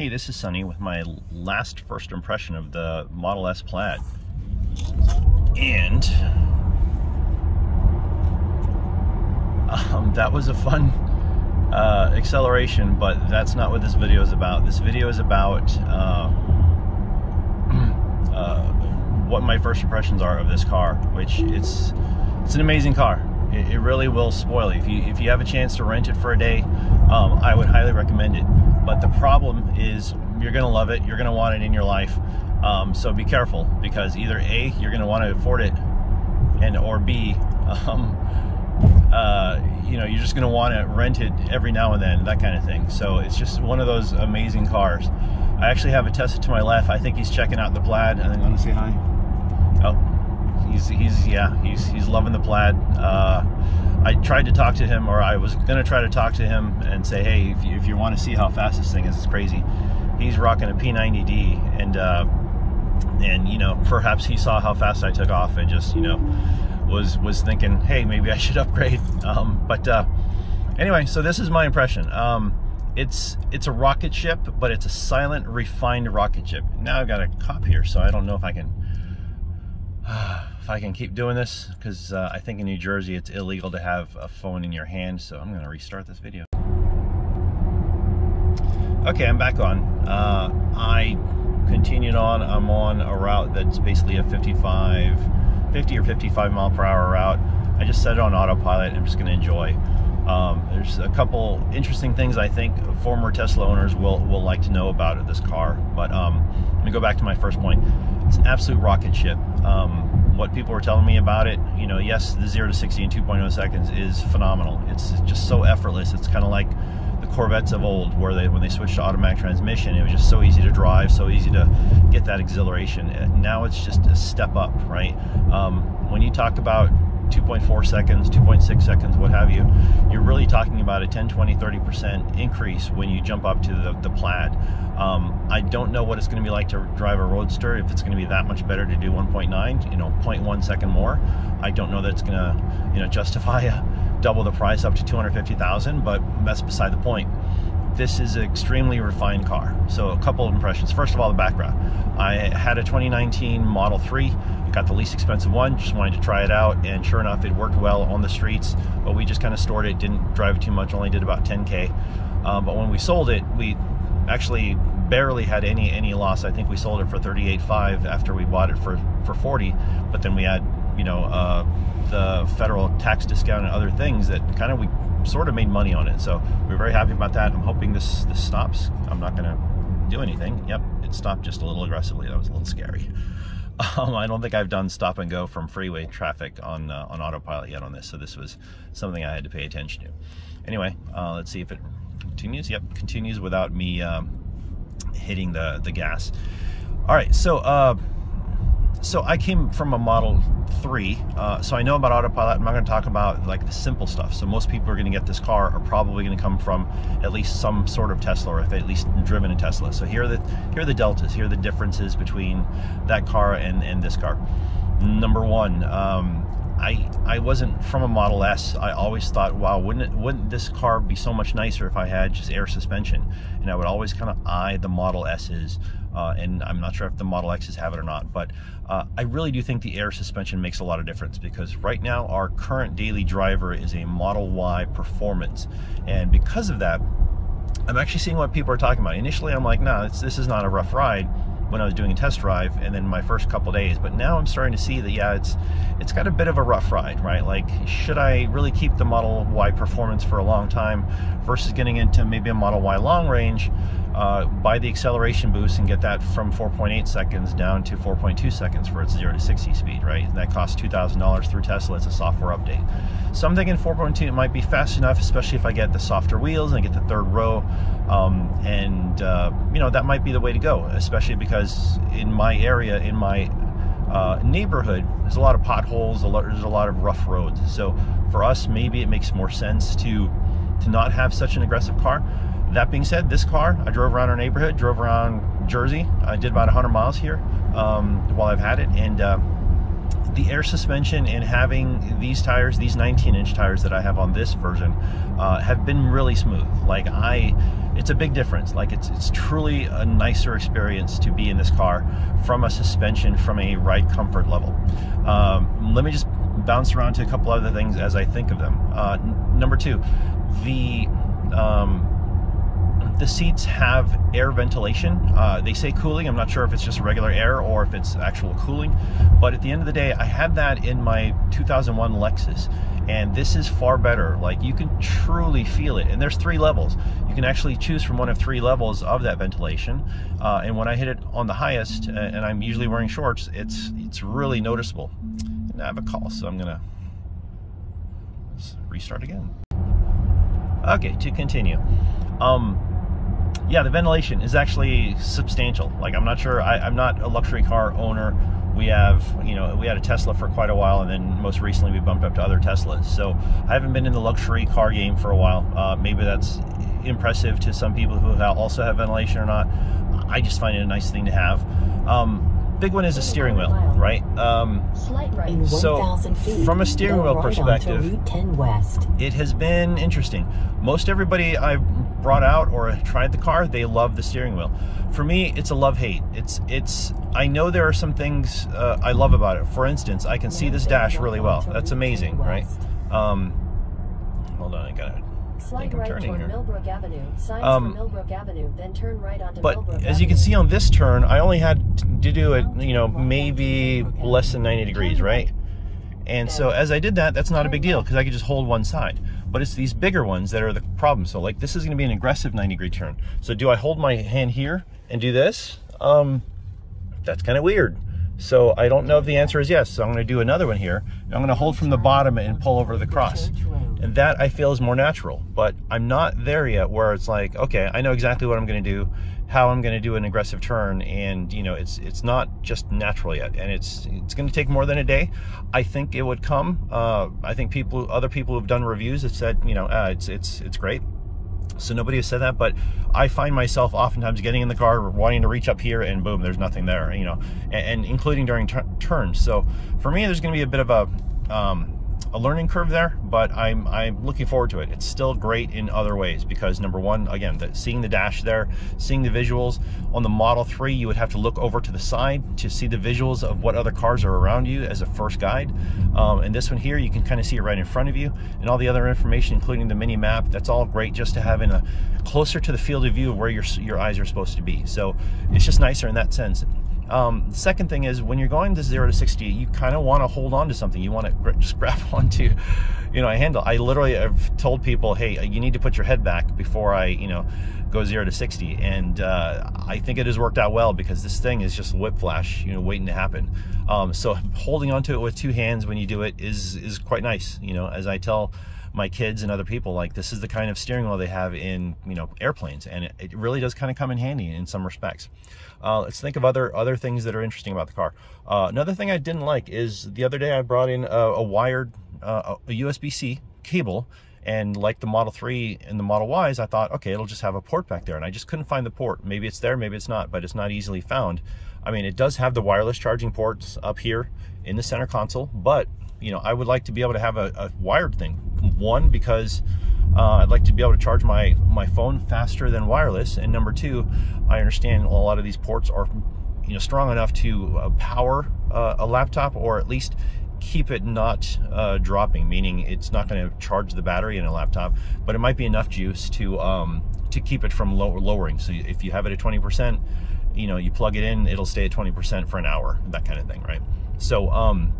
Hey, this is Sonny with my last first impression of the Model S Plaid. And um, that was a fun uh, acceleration, but that's not what this video is about. This video is about uh, uh, what my first impressions are of this car, which it's it's an amazing car. It, it really will spoil you. If you if you have a chance to rent it for a day, um, I would highly recommend it. But the problem is you're gonna love it. You're gonna want it in your life. Um, so be careful because either A, you're gonna want to afford it, and or B, um, uh, you know, you're just gonna want to rent it every now and then, that kind of thing. So it's just one of those amazing cars. I actually have a Tesla to my left. I think he's checking out the Plaid. I think I'm gonna say hi. Oh, he's he's yeah, he's he's loving the Plaid. Uh, I tried to talk to him, or I was gonna try to talk to him and say, hey, if you, if you want to see how fast this thing is, it's crazy. He's rocking a P90D, and uh, and you know, perhaps he saw how fast I took off, and just you know, was was thinking, hey, maybe I should upgrade. Um, but uh, anyway, so this is my impression. Um, it's it's a rocket ship, but it's a silent, refined rocket ship. Now I've got a cop here, so I don't know if I can I can keep doing this because uh, I think in New Jersey it's illegal to have a phone in your hand. So I'm going to restart this video. Okay, I'm back on. Uh, I continued on. I'm on a route that's basically a 55, 50 or 55 mile per hour route. I just set it on autopilot. I'm just going to enjoy. Um, there's a couple interesting things I think former Tesla owners will, will like to know about this car. But um, let me go back to my first point. It's an absolute rocket ship. Um, what people were telling me about it, you know, yes, the 0 to 60 in 2.0 seconds is phenomenal. It's just so effortless. It's kind of like the Corvettes of old, where they when they switched to automatic transmission, it was just so easy to drive, so easy to get that exhilaration. Now it's just a step up, right? Um, when you talk about 2.4 seconds, 2.6 seconds, what have you, you're really talking about a 10, 20, 30% increase when you jump up to the, the plaid. Um, I don't know what it's going to be like to drive a Roadster, if it's going to be that much better to do 1.9, you know, 0.1 second more. I don't know that it's going to, you know, justify a, double the price up to 250,000, but that's beside the point. This is an extremely refined car. So a couple of impressions. First of all, the background. I had a 2019 Model 3. got the least expensive one, just wanted to try it out, and sure enough, it worked well on the streets, but we just kind of stored it, didn't drive it too much, only did about 10K. Um, but when we sold it, we actually barely had any any loss. I think we sold it for 38.5 after we bought it for for 40, but then we had you know uh, the federal tax discount and other things that kind of we sort of made money on it. So we're very happy about that. I'm hoping this this stops. I'm not going to do anything. Yep, it stopped just a little aggressively. That was a little scary. Um, I don't think I've done stop and go from freeway traffic on uh, on autopilot yet on this, so this was something I had to pay attention to. Anyway, uh, let's see if it continues. Yep, continues without me um, hitting the the gas. All right, so. Uh, so I came from a Model 3, uh, so I know about autopilot. I'm not going to talk about like the simple stuff. So most people are going to get this car are probably going to come from at least some sort of Tesla, or if at least driven a Tesla. So here are the here are the deltas. Here are the differences between that car and and this car. Number one, um, I I wasn't from a Model S. I always thought, wow, wouldn't it, wouldn't this car be so much nicer if I had just air suspension? And I would always kind of eye the Model S's uh, and I'm not sure if the Model X's have it or not, but uh, I really do think the air suspension makes a lot of difference because right now our current daily driver is a Model Y Performance, and because of that, I'm actually seeing what people are talking about. Initially, I'm like, nah, this is not a rough ride when I was doing a test drive and then my first couple days. But now I'm starting to see that yeah, it's it's got a bit of a rough ride, right? Like, should I really keep the Model Y performance for a long time versus getting into maybe a Model Y long range? Uh, buy the acceleration boost and get that from 4.8 seconds down to 4.2 seconds for its 0 to 60 speed, right? And that costs $2,000 through Tesla. It's a software update. So I'm thinking 4.2 might be fast enough, especially if I get the softer wheels and I get the third row. Um, and, uh, you know, that might be the way to go, especially because in my area, in my uh, neighborhood, there's a lot of potholes, a lot, there's a lot of rough roads. So for us, maybe it makes more sense to to not have such an aggressive car. That being said, this car, I drove around our neighborhood, drove around Jersey. I did about 100 miles here um, while I've had it, and uh, the air suspension and having these tires, these 19 inch tires that I have on this version, uh, have been really smooth. Like I, it's a big difference. Like it's it's truly a nicer experience to be in this car from a suspension, from a ride comfort level. Um, let me just bounce around to a couple other things as I think of them. Uh, number two, the um, the seats have air ventilation. Uh, they say cooling. I'm not sure if it's just regular air or if it's actual cooling. But at the end of the day, I had that in my 2001 Lexus. And this is far better. Like you can truly feel it. And there's three levels. You can actually choose from one of three levels of that ventilation. Uh, and when I hit it on the highest, uh, and I'm usually wearing shorts, it's it's really noticeable. And I have a call, so I'm gonna restart again. Okay, to continue. Um, yeah, the ventilation is actually substantial. Like, I'm not sure, I, am not a luxury car owner. We have, you know, we had a Tesla for quite a while, and then most recently we bumped up to other Teslas. So I haven't been in the luxury car game for a while. Uh, maybe that's impressive to some people who also have ventilation or not. I just find it a nice thing to have. Um, big one is a steering wheel, right? Um, so from a steering wheel perspective, it has been interesting. Most everybody I've brought out or tried the car, they love the steering wheel. For me, it's a love-hate. It's it's. I know there are some things uh, I love about it. For instance, I can see this dash really well. That's amazing, right? Um, hold on, I gotta Slide right toward here. Millbrook Avenue. Signs um, for Millbrook Avenue, then turn right onto but Millbrook as you can see on this turn, I only had to do it, you know, maybe less than 90 degrees, right? And so as I did that, that's not a big deal because I could just hold one side. But it's these bigger ones that are the problem. So like this is going to be an aggressive 90 degree turn. So do I hold my hand here and do this? Um, that's kind of weird. So I don't know if the answer is yes. So I'm going to do another one here. I'm going to hold from the bottom and pull over the cross. And that I feel is more natural, but I'm not there yet where it's like, okay, I know exactly what I'm going to do, how I'm going to do an aggressive turn, and you know, it's it's not just natural yet, and it's it's going to take more than a day. I think it would come. Uh, I think people, other people who've done reviews have said, you know, uh, it's it's it's great. So nobody has said that, but I find myself oftentimes getting in the car, wanting to reach up here, and boom, there's nothing there, you know, and, and including during turns. So for me, there's going to be a bit of a um, a learning curve there, but I'm I'm looking forward to it. It's still great in other ways because number one, again, the, seeing the dash there, seeing the visuals on the Model 3, you would have to look over to the side to see the visuals of what other cars are around you as a first guide. Um, and this one here, you can kind of see it right in front of you, and all the other information, including the mini map. That's all great just to have in a closer to the field of view of where your your eyes are supposed to be. So it's just nicer in that sense. Um, second thing is when you're going to zero to 60, you kind of want to hold on to something. You want to just grab onto, you know, a handle. I literally have told people, hey, you need to put your head back before I, you know, go zero to 60. And uh, I think it has worked out well because this thing is just whiplash, you know, waiting to happen. Um, so holding onto it with two hands when you do it is, is quite nice. You know, as I tell my kids and other people like this is the kind of steering wheel they have in you know airplanes and it, it really does kind of come in handy in some respects uh, let's think of other other things that are interesting about the car uh, another thing i didn't like is the other day i brought in a, a wired uh, a usb-c cable and like the Model 3 and the Model Ys, I thought, okay, it'll just have a port back there. And I just couldn't find the port. Maybe it's there, maybe it's not, but it's not easily found. I mean, it does have the wireless charging ports up here in the center console, but you know, I would like to be able to have a, a wired thing. One, because uh, I'd like to be able to charge my, my phone faster than wireless. And number two, I understand a lot of these ports are you know, strong enough to uh, power uh, a laptop or at least keep it not uh, dropping, meaning it's not going to charge the battery in a laptop, but it might be enough juice to um, to keep it from low lowering. So if you have it at 20%, you know, you plug it in, it'll stay at 20% for an hour, that kind of thing, right? So, um,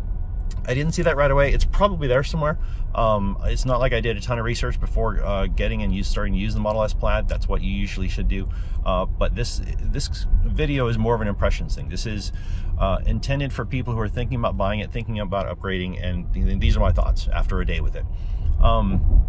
I didn't see that right away. It's probably there somewhere. Um, it's not like I did a ton of research before uh, getting and use, starting to use the Model S Plaid. That's what you usually should do. Uh, but this this video is more of an impressions thing. This is uh, intended for people who are thinking about buying it, thinking about upgrading, and these are my thoughts after a day with it. Um,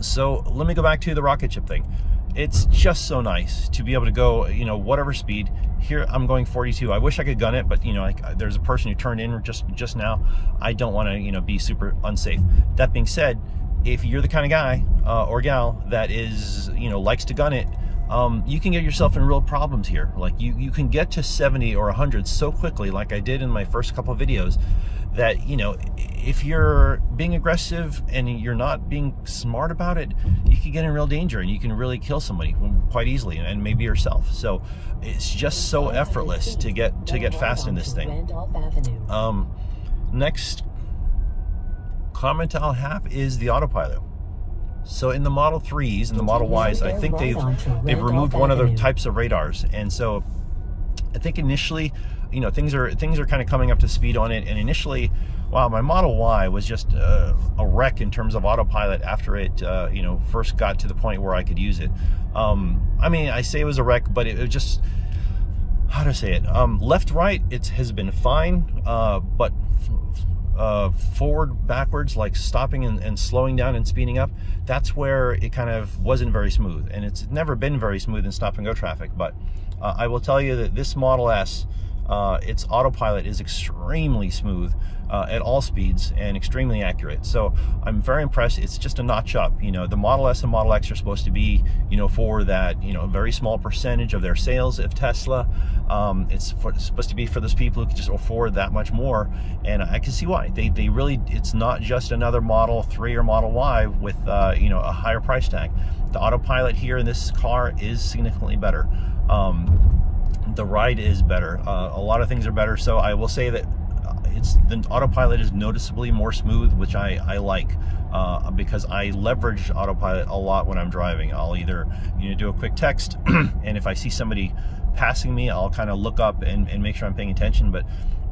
so let me go back to the rocket ship thing it's just so nice to be able to go, you know, whatever speed. Here I'm going 42. I wish I could gun it, but you know, like, there's a person who turned in just just now. I don't want to, you know, be super unsafe. That being said, if you're the kind of guy uh, or gal that is, you know, likes to gun it, um, you can get yourself in real problems here. Like you, you can get to 70 or 100 so quickly, like I did in my first couple videos, that, you know, if you're being aggressive and you're not being smart about it, you can get in real danger and you can really kill somebody quite easily and maybe yourself. So it's just so effortless to get to get fast in this thing. Um, next comment I'll have is the autopilot. So in the Model 3s and the Model Ys, I think they've they've removed one of the types of radars. And so I think initially, you know, things are things are kind of coming up to speed on it. And initially, wow, my Model Y was just uh, a wreck in terms of autopilot after it, uh, you know, first got to the point where I could use it. Um, I mean, I say it was a wreck, but it, it just how to say it? Um, left right, it has been fine, uh, but uh, forward, backwards, like stopping and, and, slowing down and speeding up, that's where it kind of wasn't very smooth. And it's never been very smooth in stop and go traffic. But uh, I will tell you that this Model S uh, its autopilot is extremely smooth uh, at all speeds and extremely accurate. So I'm very impressed. It's just a notch up. You know, the Model S and Model X are supposed to be, you know, for that, you know, very small percentage of their sales of Tesla. Um, it's, for, it's supposed to be for those people who can just afford that much more. And I can see why. They, they really, it's not just another Model 3 or Model Y with, uh, you know, a higher price tag. The autopilot here in this car is significantly better. Um, the ride is better. Uh, a lot of things are better. So I will say that uh, it's the autopilot is noticeably more smooth, which I, I like uh, because I leverage autopilot a lot when I'm driving. I'll either you know do a quick text, and if I see somebody passing me, I'll kind of look up and, and make sure I'm paying attention. But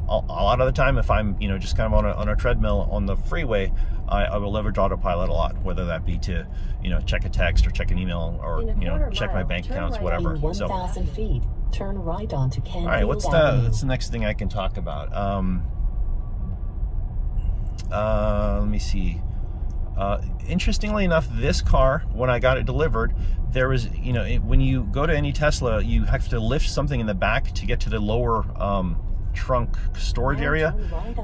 a, lot of the time, if I'm you know just kind of on a, on a treadmill on the freeway, I, I, will leverage autopilot a lot, whether that be to you know check a text or check an email or you know check my bank accounts, whatever. So. feet turn right onto All right, what's the what's the next thing I can talk about? Um, uh, let me see. Uh, interestingly enough, this car, when I got it delivered, there was, you know, it, when you go to any Tesla, you have to lift something in the back to get to the lower um, trunk storage area.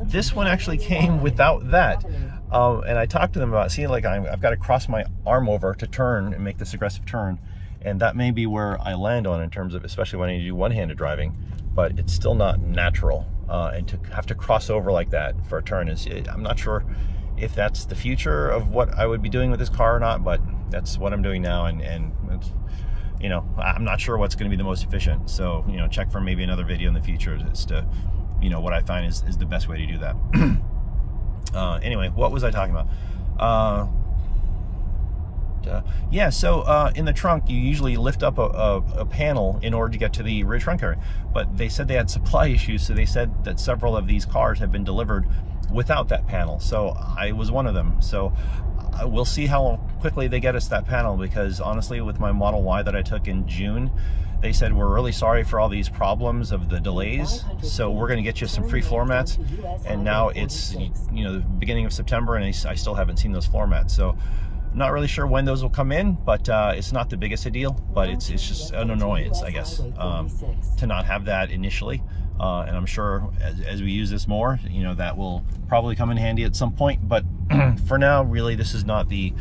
This one actually came without that. Um, and I talked to them about seeing like i have got to cross my arm over to turn and make this aggressive turn and that may be where I land on in terms of especially when you do one-handed driving but it's still not natural uh, and to have to cross over like that for a turn is I'm not sure if that's the future of what I would be doing with this car or not but that's what I'm doing now and and you know I'm not sure what's going to be the most efficient. So you know check for maybe another video in the future as to you know what I find is, is the best way to do that. Uh, anyway what was I talking about? Uh, uh, yeah, so uh, in the trunk, you usually lift up a, a, a, panel in order to get to the rear trunk area. But they said they had supply issues, so they said that several of these cars have been delivered without that panel. So I was one of them. So we'll see how quickly they get us that panel because honestly, with my Model Y that I took in June, they said we're really sorry for all these problems of the delays so we're going to get you some free floor mats and now it's you know the beginning of september and i still haven't seen those floor mats so not really sure when those will come in, but uh, it's not the biggest a deal, but it's, it's just an annoyance, I guess, um, to not have that initially. Uh, and I'm sure as, as, we use this more, you know, that will probably come in handy at some point. But for now, really, this is not the,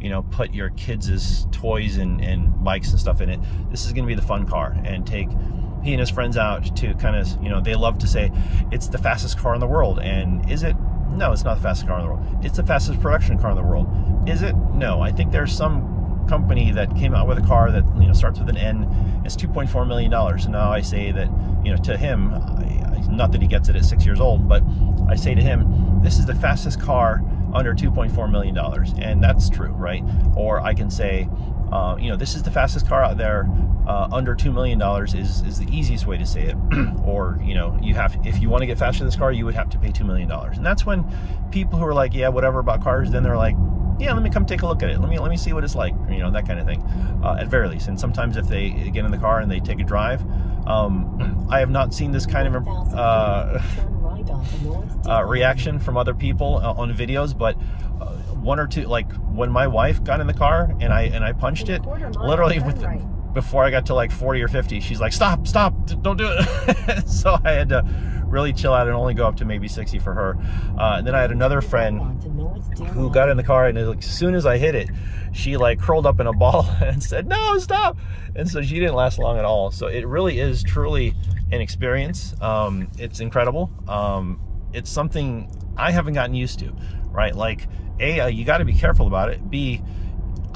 you know, put your kids' toys and, and bikes and stuff in it. This is going to be the fun car and take he and his friends out to kind of, you know, they love to say it's the fastest car in the world. And is it? No, it's not the fastest car in the world. It's the fastest production car in the world. Is it? No. I think there's some company that came out with a car that you know starts with an N. It's 2.4 million dollars. And now I say that you know to him, not that he gets it at six years old, but I say to him, this is the fastest car under 2.4 million dollars, and that's true, right? Or I can say, uh, you know, this is the fastest car out there uh, under $2 million is, is the easiest way to say it. or, you know, you have, if you want to get faster in this car, you would have to pay $2 million. And that's when people who are like, yeah, whatever about cars, then they're like, yeah, let me come take a look at it. Let me let me see what it's like, you know, that kind of thing. Uh, at very least, and sometimes if they get in the car and they take a drive, um, I have not seen this kind of uh, uh, reaction from other people uh, on videos, but one or two, like when my wife got in the car and I and I punched it, literally with before I got to like 40 or 50, she's like, stop, stop, don't do it. so I had to really chill out and only go up to maybe 60 for her. Uh, and then I had another friend who got in the car and like, as soon as I hit it, she like curled up in a ball and said, no, stop. And so she didn't last long at all. So it really is truly an experience. Um, it's incredible. Um, it's something I haven't gotten used to, right? Like, A, uh, you got to be careful about it. B,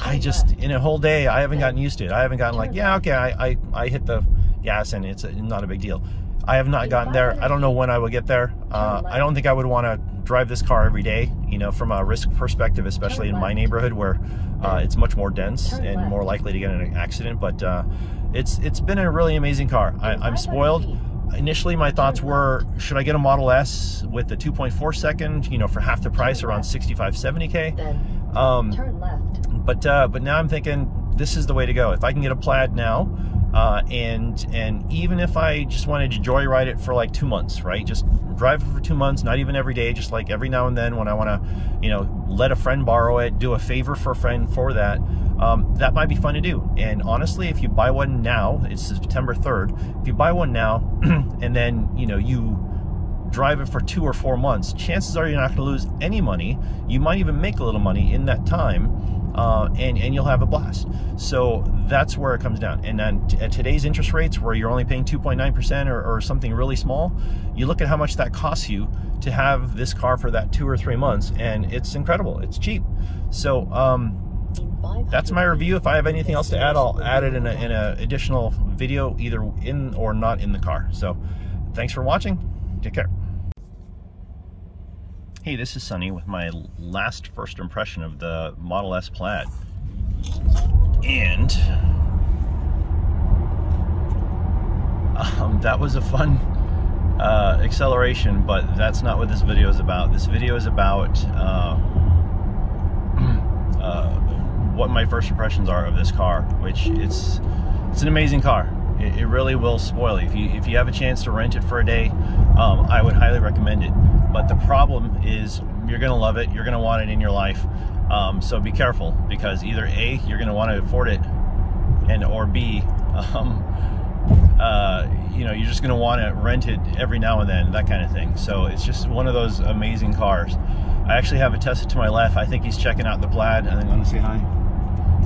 I just, in a whole day, I haven't gotten used to it. I haven't gotten like, yeah, okay, I, I, I hit the gas and it's not a big deal. I have not gotten there. I don't know when I will get there. Uh, I don't think I would want to drive this car every day, you know, from a risk perspective, especially in my neighborhood where uh, it's much more dense and more likely to get in an accident. But uh, it's it's been a really amazing car. I, I'm spoiled. Initially, my thoughts were, should I get a Model S with the 2.4 second, you know, for half the price, around 65, 70K? Um, but, uh, but now I'm thinking, this is the way to go. If I can get a Plaid now, uh, and and even if I just wanted to joyride it for like two months, right? Just drive it for two months, not even every day, just like every now and then when I want to, you know, let a friend borrow it, do a favor for a friend for that. Um, that might be fun to do. And honestly, if you buy one now, it's September 3rd. If you buy one now, and then you know you drive it for two or four months, chances are you're not going to lose any money. You might even make a little money in that time uh, and, and you'll have a blast. So that's where it comes down. And then at today's interest rates, where you're only paying 2.9% or, or something really small, you look at how much that costs you to have this car for that two or three months, and it's incredible. It's cheap. So um, that's my review. If I have anything else to add, I'll add it in an in a additional video, either in or not in the car. So thanks for watching. Take care. Hey, this is Sonny with my last first impression of the Model S Plaid. And um, that was a fun uh, acceleration, but that's not what this video is about. This video is about uh, uh, what my first impressions are of this car, which it's it's an amazing car. It, it really will spoil you. If you if you have a chance to rent it for a day, um, I would highly recommend it. But the problem is you're going to love it. You're going to want it in your life. Um, so be careful because either A, you're going to want to afford it, and or B, um, uh, you know, you're just going to want to rent it every now and then, that kind of thing. So it's just one of those amazing cars. I actually have a Tesla to my left. I think he's checking out the Plaid. I think I'm going to say hi.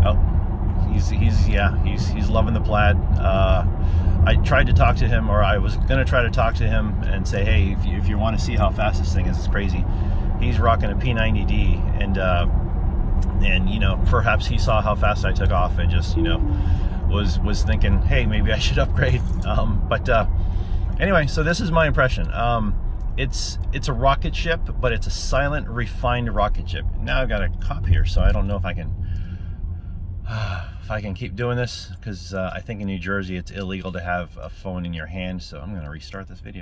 Oh, he's he's yeah, he's he's loving the Plaid. Uh, I tried to talk to him, or I was going to try to talk to him and say, hey, if you, if you want to see how fast this thing is, it's crazy. He's rocking a P90D, and uh, and you know, perhaps he saw how fast I took off and just you know was was thinking, hey, maybe I should upgrade. Um, but uh, anyway, so this is my impression. Um, it's it's a rocket ship, but it's a silent, refined rocket ship. Now I've got a cop here, so I don't know if I can. If I can keep doing this because uh, I think in New Jersey it's illegal to have a phone in your hand so I'm gonna restart this video